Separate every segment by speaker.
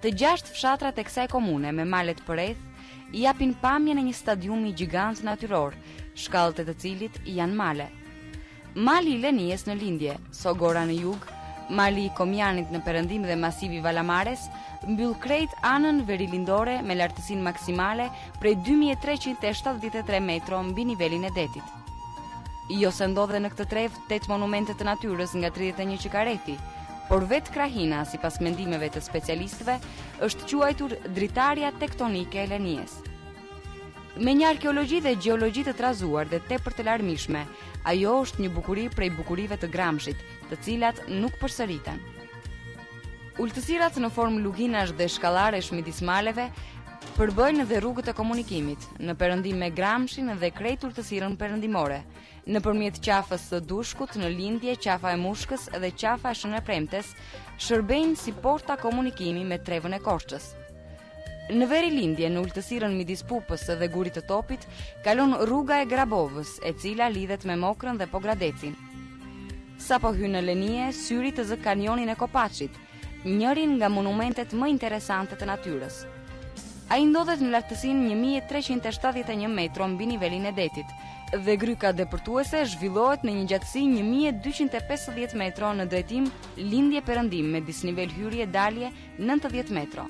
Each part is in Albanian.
Speaker 1: Të gjashtë fshatrat e kësaj komune me malet përreth japin pamjen e një stadiumi gjigant natyror, shkallët e të cilit janë male. Mali i Lenies në lindje, Sogora në jug, mali i Komjanit në perëndim dhe masivi i Valamares mbyll krejt anën verilindore me lartësinë maksimale prej 2373 metro mbi nivelin e detit. Jo se ndodhen në këtë trevë 8 monumente të natyrës nga 31 që ka rrethi, por vetë krahina, sipas mendimeve të specialistëve, është quajtur dritarja tektonike e Lenies. Me një arkeologji dhe gjeologji të trazuar dhe tepër të larmishme, ajo është një bukuri prej bukurive të Gramshit, të cilat nuk përsëriten. Ultësirat në formë luginash dhe shkallaresh midis maleve Përbëjnë dhe rrugët e komunikimit, në perëndim me Gramshin dhe krejt ultësirën perëndimore, nëpërmjet qafës të Dushkut, në lindje qafa e Mushkës dhe qafa e Shënepremtes, shërbejnë si porta komunikimi me trevën e Korçës. Në verilindje, në ultësirën midis Pupës dhe Gurit të Topit, kalon rruga e Grabovës, e cila lidhet me Mokrën dhe Pogradecin. Sapo hyn në Lenie, syri të zë kanionin e Kopaçit, njërin nga monumentet më interesante të natyrës. Ai ndodhet në lartësinë 1371 metro mbi nivelin e detit, dhe gryka depërtuese zhvillohet në një gjatësi 1250 metro në drejtim lindje perëndim me disnivel hyrje dalje 90 metro.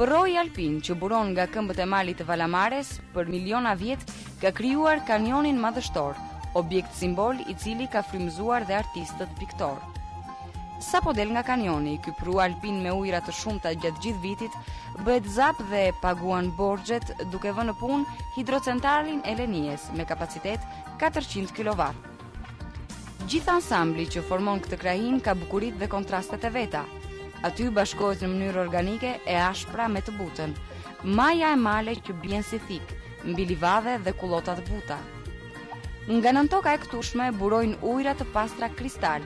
Speaker 1: Përroi alpin që buron nga këmbët e malit të Valamares për miliona vjet ka krijuar kanionin madhështor, objekt simbol i cili ka frymëzuar dhe artistët piktorë. Sapo del nga kanioni, ky përrua alpin me ujëra të shumta gjatë gjithë vitit, bëhet zap dhe paguan borxhet duke vënë në punë hidrocentralin e Lenies me kapacitet 400 kW. Gjithë ansambli që formon këtë krahinë ka bukuritë dhe kontrastet e veta. Aty bashkohet në mënyrë organike e ashpra me të butën. Maja e male që bien si thikë, mbi livadhe dhe kullota të buta. Nga nëntoka e këtushme burojnë ujëra të pastra kristal,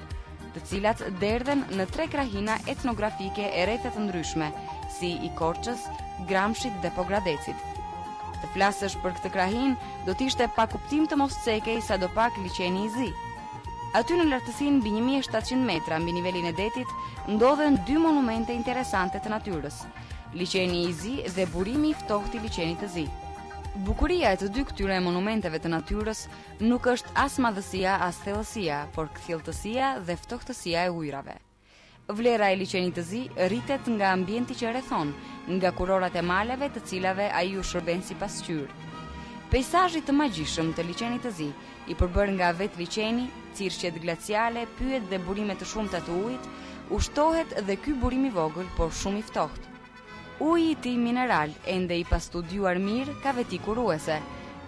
Speaker 1: të cilat derdhen në tre krahina etnografike e rrethe të ndryshme, si i Korçës, Gramshit dhe Pogradecit. Të flasësh për këtë krahinë do të ishte pa kuptim të mos cekej sadopak liqeni i zi. Aty në lartësinë mbi 1700 metra mbi nivelin e detit ndodhen dy monumente interesante të natyrës, liqeni i zi dhe burimi i ftohtë i liqenit të zi. Bukuria e të dy këtyre monumenteve të natyrës Nuk është as madhësia, as thellësia, por kthjelltësia dhe ftohtësia e ujërave. Vlera e liqenit të zi rritet nga ambienti që e rrethon, nga kurorat e maleve të cilave ai u shërben si pasqyrë. Peizazhit të magjishëm të liqenit të zi, i përbërë nga vetë liqeni, cirqet glaciale, pyjet dhe burimet e shumta të ujit, u shtohet dhe ky burim i vogël, por shumë i ftohtë. Uji i tij mineral, ende i pastudjuar mirë, ka veti kuruese.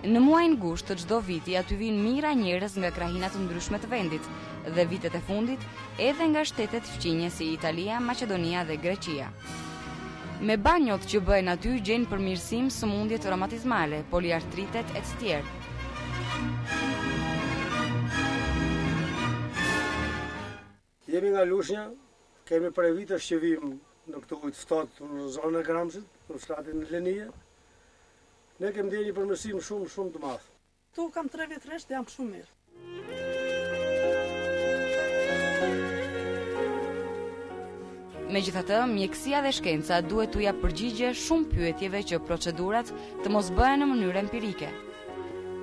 Speaker 1: Në muajin gusht të çdo viti aty vijnë mijëra njerëz nga krahina të ndryshme të vendit dhe vitet e fundit edhe nga shtetet fqinje si Italia, Maqedonia dhe Greqia. Me banjot që bëhen aty gjejnë përmirësim sëmundjet reumatizmale, poliartritet etj.
Speaker 2: Jemi nga Lushnja, kemi prej vitesh që vijmë në këtë ujë të ftohtë në zonën e Gramshit, në fshatin Lenije. Ne kemi ndjerë një përmirësim shumë, shumë të madh.
Speaker 3: Këtu kam tre vjet rresht dhe jam shumë mirë.
Speaker 1: Megjithatë, mjekësia dhe shkenca duhet t'u japë përgjigje shumë pyetjeve që procedurat të mos bëhen në mënyrë empirike.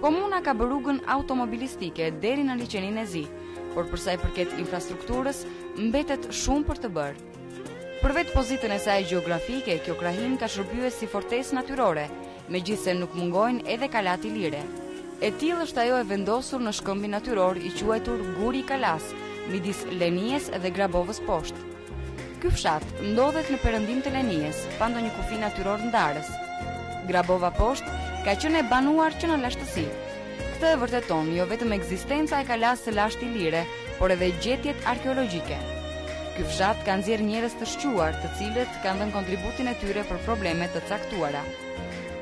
Speaker 1: Komuna ka bërë rrugën automobilistike deri në liqenin e zi, por përsa i përket infrastrukturës, mbetet shumë për të bërë. Për vetë pozitën e saj gjeografike, kjo krahinë ka shërbyer si fortesë natyrore, megjithëse nuk mungojnë edhe kalatë ilire. E tillë është ajo e vendosur në shkëmbin natyror i quajtur Guri i Kalasë, midis Lenijes dhe Grabovës poshtë. Ky fshat ndodhet në perëndim të Lenijes, pa ndonjë kufi natyror ndarës. Grabova poshtë ka qenë e banuar që në lashtësi. Këtë e vërteton jo vetëm ekzistenca e kalasë së lashtë ilire, por edhe gjetjet arkeologjike. Ky fshat ka nxjerrë njerëz të shquar, të cilët kanë dhënë kontributin e tyre për probleme të caktuara.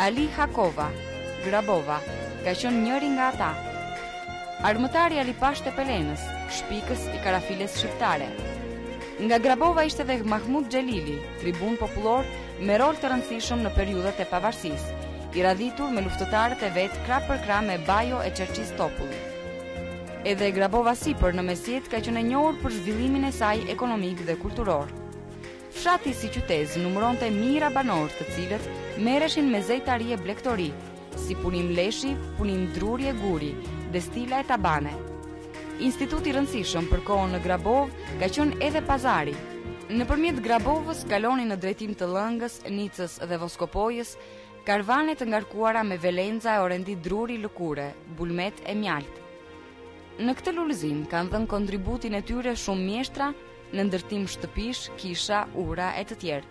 Speaker 1: Ali Hakova, Grabova, ka qenë njëri nga ata. Armëtar i Ali Pashë Tepelenës, shpikës i karajfiles shqiptare. Nga Grabova ishte dhe Mahmud Xhelili, tribun popullor me rol të rëndësishëm në periudhën e pavarësisë, i radhitur me luftëtarët e vet krah për krah me Bajo e Çerçis Topulli. Edhe Grabova sipër në mesjetë ka qenë e njohur për zhvillimin e saj ekonomik dhe kulturor. Fshati si qytezë numëronte mijëra banorë të cilët merreshin me zejtari e blegtori, si punim leshi, punim druri e guri, dërstila e tabane. Institut i rëndësishëm për kohën në Grabovë ka qenë edhe pazari. Nëpërmjet Grabovës kalonin në drejtim të Llëngës, Nicës dhe Voskopojës karvane të ngarkuara me velenza e orendi druri lëkure, bulmet e mjaltë. Në këtë lulëzim kanë dhënë kontributin e tyre shumë mjeshtra në ndërtim shtëpish, kisha, ura e të tjerë.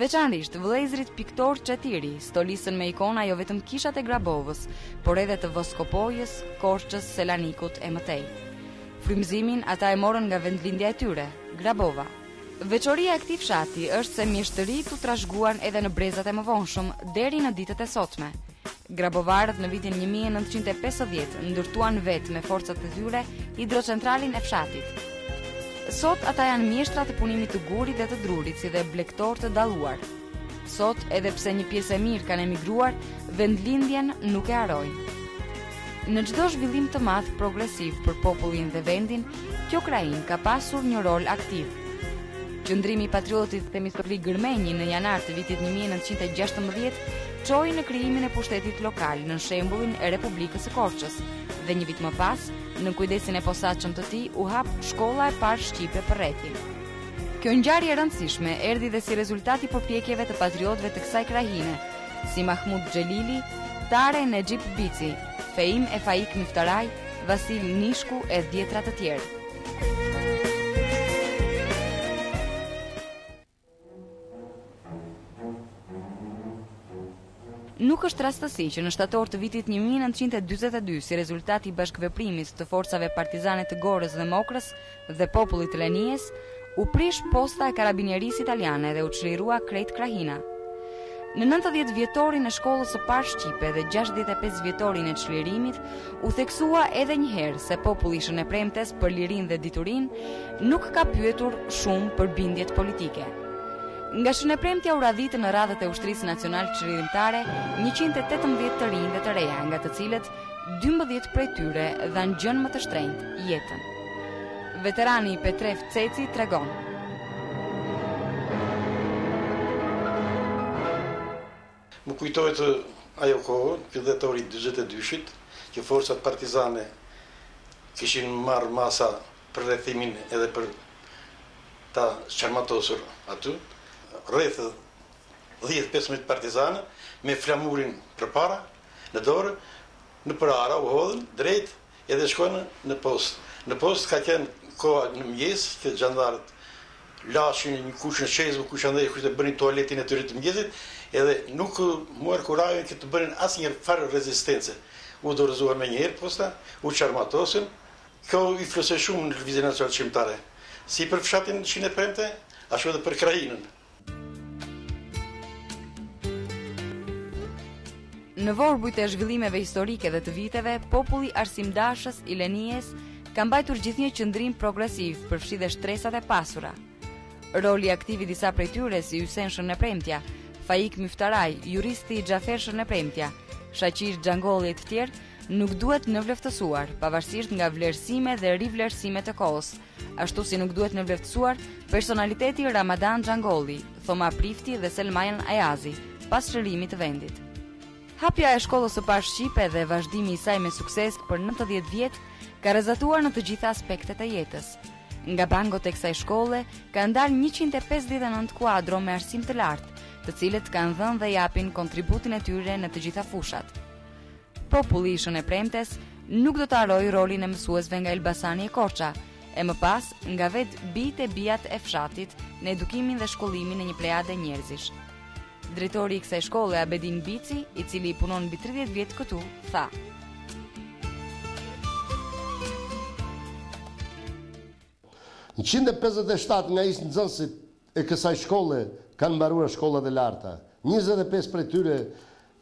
Speaker 1: Veçanërisht, vëllezërit piktorë Çetiri stolisën me ikona jo vetëm kishat e Grabovës, por edhe të Voskopojës, Korçës, Selanikut e më tej. Frymëzimin ata e morën nga vendlindja e tyre, Grabova. Veçoria e këtij fshati është se mjeshtëritë u trashëguan edhe në brezat e mëvonshëm deri në ditët e sotme. Grabovarët në vitin një mijë e nëntëqind e pesëdhjetë ndërtuan vetë me forcat e tyre hidrocentralin e fshatit. Sot ata janë mjeshtra të punimit të gurit dhe të drurit si dhe blegtorë të dalluar. Sot edhe pse një pjesë e mirë kanë emigruar, vendlindjen nuk e harrojnë. Në çdo zhvillim të madh progresiv për popullin dhe vendin, kjo krahinë ka pasur një rol aktiv. Qëndrimi i patriotit Themistokli Gërmenji në janar të vitit 1916 çoi në krijimin e pushtetit lokal nën shembullin e Republikës së Korçës dhe një vit më pas, nën kujdesin e posaçëm të tij u hap shkolla e parë shqipe për rrethin. Kjo ngjarje e rëndësishme erdhi dhe si rezultat i përpjekjeve të patriotëve të kësaj krahine, si Mahmud Xhelili, Tare e Nexhip Bici, Feim e Faik Miftaraj, Vasil Nishku e dhjetëra të tjerë. Nuk është rastësi që në shtator të vitit një mijë e nëntëqind e dyzet e dy si rezultat i bashkëveprimit të forcave partizane të Gorës dhe Mokrës dhe popullit të Lenies, u prish posta e karabinierisë italiane dhe u çlirua krejt krahina. Në nëntëdhjetë vjetorin e shkollës së parë shqipe dhe gjashtëdhjetë e pesë vjetorin e çlirimit, U theksua edhe një herë se populli i Shënepremtes për lirinë dhe diturinë nuk ka pyetur shumë për bindjet politike. Nga Shënepremtja u radhitën në radhët e Ushtrisë Nacional Çlirimtare njëqind e tetëmbëdhjetë të rinj dhe të reja, nga të cilët dymbëdhjetë prej tyre dhanë gjënë më të shtrenjtë, jetën. Veterani Petref Ceci tregon.
Speaker 4: Më kujtohet ajo kohë, tetori i dyzet e dyshit, që forcat partizane kishin marrë masa për rrethimin edhe për ta çarmatosur aty, rreth dhjetë pesëmbëdhjetë partizanë me flamurin përpara në dorë, nëpër ara u hodhën drejt Edhe shkojnë në postë. Në postë ka qenë koha në mëngjes që xhandarët laheshin kush në çezmë, kush andej, kush të bënin tualetin e tyre të mëngjesit, edhe nuk muar kurajon që të bënin asnjë farë rezistence. U dorëzua menjëherë posta, u çarmatosën. Kjo influencoi shumë në lëvizjen nacionalçlirimtare, si për fshatin Shënepremte, ashtu edhe për krahinën.
Speaker 1: Në vorbullat e zhvillimeve historike dhe të viteve, populli arsimdashës i Lenies ka mbajtur gjithnjë qëndrim progresiv, përfshi dhe shtresat e pasura. Roli aktiv i disa prej tyre si Hysen Shënepremtja, Faik Myftaraj, juristi Xhafer Shënepremtja, Shaqir Xhangolli e të tjerë nuk duhet nënvleftësuar, pavarësisht nga vlerësime dhe rivlerësime të kohës, Ashtu si nuk duhet nënvleftësuar personaliteti i Ramadan Xhangolli, Thoma Prifti dhe Selman Ajazi, pas çlirimit të vendit. Hapja e shkollës së parë shqipe dhe vazhdimi i saj me sukses për 90 vjet ka rrezatuar në të gjitha aspektet e jetës. Nga bankot e kësaj shkolle kanë dalë 159 kuadro me arsim të lartë, të cilët kanë dhënë dhe japin kontributin e tyre në të gjitha fushat. Populli i Shënepremtes nuk do ta harrojë rolin e mësuesve nga Elbasani e Korça, e më pas nga vetë bijtë e bijat e fshatit në edukimin dhe shkollimin e një plejade njerëzish. Drejtori i kësaj shkolle, Abedin Bici, i cili punon mbi 30 vjet këtu, tha:
Speaker 5: 157 nga ish nxënësit e kësaj shkolle kanë mbaruar shkollat e larta, njëzet e pesë prej tyre,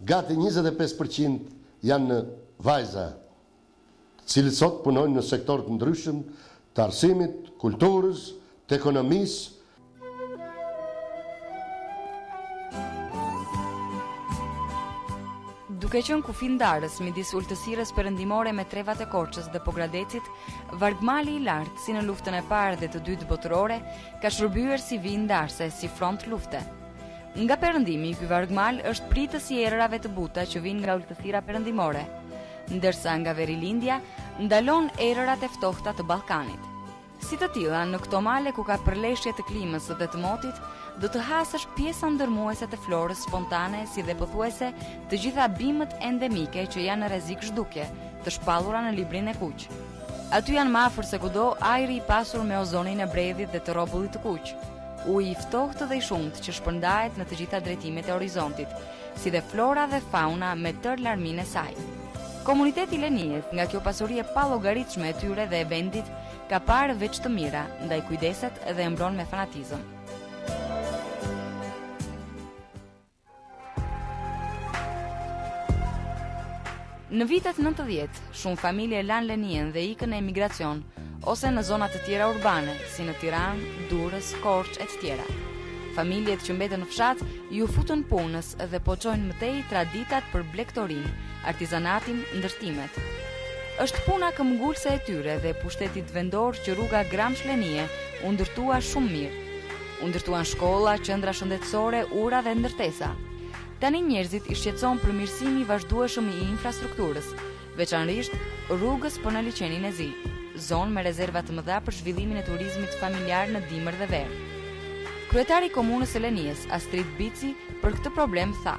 Speaker 5: gati njëzet e pesë për qind, janë vajza, të cilët sot punojnë në sektorë të ndryshëm të arsimit, kulturës, të ekonomisë,
Speaker 1: Duke qenë kufi ndarës midis ultësirës perëndimore me trevat e Korçës dhe Pogradecit, vargmali i lartë si në Luftën e Parë dhe të Dytë Botërore, Ka shërbyer si vijë ndarëse, si front lufte. Nga perëndimi, ky vargmal është pritës i erërave të buta që vijnë nga ultësira perëndimore, ndërsa nga verilindja ndalon erërat e ftohta të Ballkanit. Si të tilla, në këto male ku ka përleshje të klimës dhe të motit, do të hasësh pjesën dërrmuese të florës spontane si dhe pothuajse të gjitha bimët endemike që janë në rrezik zhdukje, të shpallura në librin e kuq. Aty janë më afër se kudo ajri i pasur me ozonin e bredhit dhe të rrobullit të kuq, uji i ftohtë dhe i shumtë që shpërndahet në të gjitha drejtimet e horizontit, si dhe flora dhe fauna me tërë larminë e saj. Komuniteti i Lenies, nga kjo pasuri e pallogaritshme e tyre dhe e vendit, ka parë veç të mira, ndaj kujdeset dhe e mbron me fanatizëm. Në vitet 90, shumë familje lanë Lenien dhe ikën në emigracion, ose në zona të tjera urbane, si në Tiranë, Durrës, Korçë e të tjera. Familjet që mbetën në fshat iu futën punës dhe po çojnë më tej traditat për blegtorinë, artizanatin, ndërtimet. Është puna këmbëngulëse e tyre dhe pushtetit vendor që rruga Gramsh Lenie u ndërtua shumë mirë. U ndërtuan shkolla, qendra shëndetësore, ura dhe ndërtesa. Tani njerëzit i shqetëson përmirësimi i vazhdueshëm i infrastrukturës, veçanërisht rrugës për në Liqenin e Zi, zonë me rezerva të mëdha për zhvillimin e turizmit familjar në dimër dhe verë. Kryetari i Komunës së Lenies, Astrit Bici, për këtë problem tha.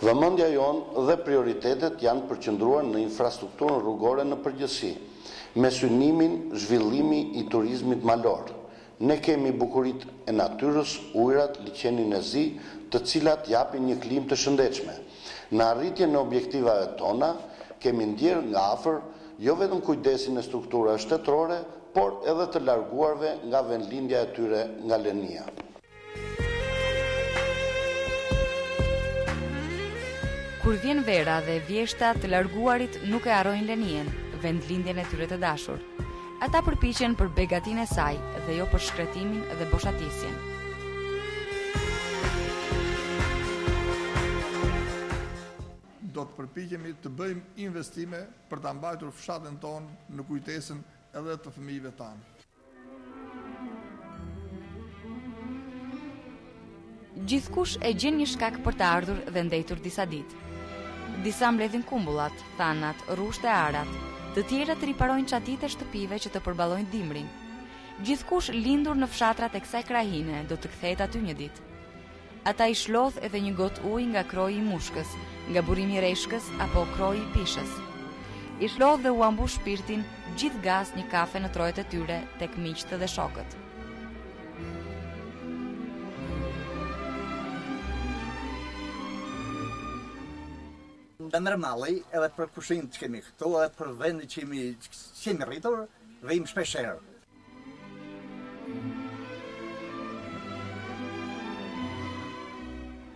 Speaker 6: Vëmendja jonë dhe prioritetet janë përqendruar në infrastrukturën rrugore në përgjithësi. Me synimin zhvillimi i turizmit malor, ne kemi bukuritë e natyrës, ujërat, liqenin e zi, të cilat japin një klimë të shëndetshme. Në arritjen e objektivave tona, kemi ndier nga afër jo vetëm kujdesin e strukturave shtetërore, por edhe të larguarve nga vendlindja e tyre nga Lenia.
Speaker 1: Kur vjen vera dhe vjeshta të larguarit nuk e harrojnë Lenien, vendlindjen e tyre të dashur. Ata përpiqen për begatinë e saj dhe jo për shkretimin dhe boshatisjen.
Speaker 7: Do të përpiqemi të bëjmë investime për të mbajtur fshatin tonë në kujtesën edhe të fëmijëve tanë.
Speaker 1: Gjithkush e gjen një shkak për të ardhur dhe ndejtur disa ditë. Disa mbledhin kumbullat, thanat, rrushtë e arrat, të tjerët riparojnë çatitë e shtëpive që të përballojnë dimrin. Gjithkush lindur në fshatrat e kësaj krahine do të kthehet aty një ditë. Ata i shlodh edhe një gotë ujë nga kroi i mushkës, nga burimi i reshkës apo kroi i pishës. I shlodh dhe ua mbush shpirtin gjithë gaz një kafe në trojet e tyre tek miqtë dhe shokët.
Speaker 8: Na merr malli edhe për kushërinj që kemi këtu edhe për vendin që jemi që jemi rritur, vijmë shpeshherë.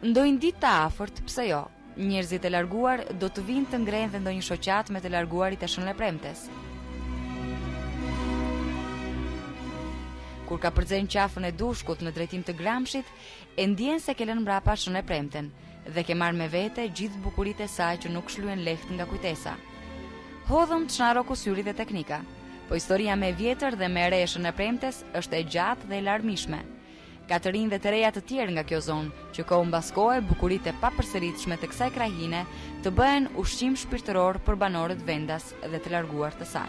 Speaker 1: Ndonjë ditë të afërt, pse jo, njerëzit e larguar do të vijnë të ngrejnë dhe ndonjë shoqatë me të larguarit e Shënepremtes. Kur kapërcen qafën e dushkut në drejtim të Gramshit, E ndjen se ke lënë mbrapa Shënepremten dhe ke marrë me vete gjithë bukuritë e saj që nuk shlyhen lehtë nga kujtesa. Hodhëm ç'na rroku syri dhe teknika. Po historia më e vjetër dhe më e re e Shënepremtes është e gjatë dhe e larmishme. Ka të rinj dhe të reja të tjerë nga kjo zonë, që kohë mbas kohe bukuritë e papërsëritshme të kësaj krahine të bëhen ushqim shpirtëror për banorët vendas. dhe të larguar të saj.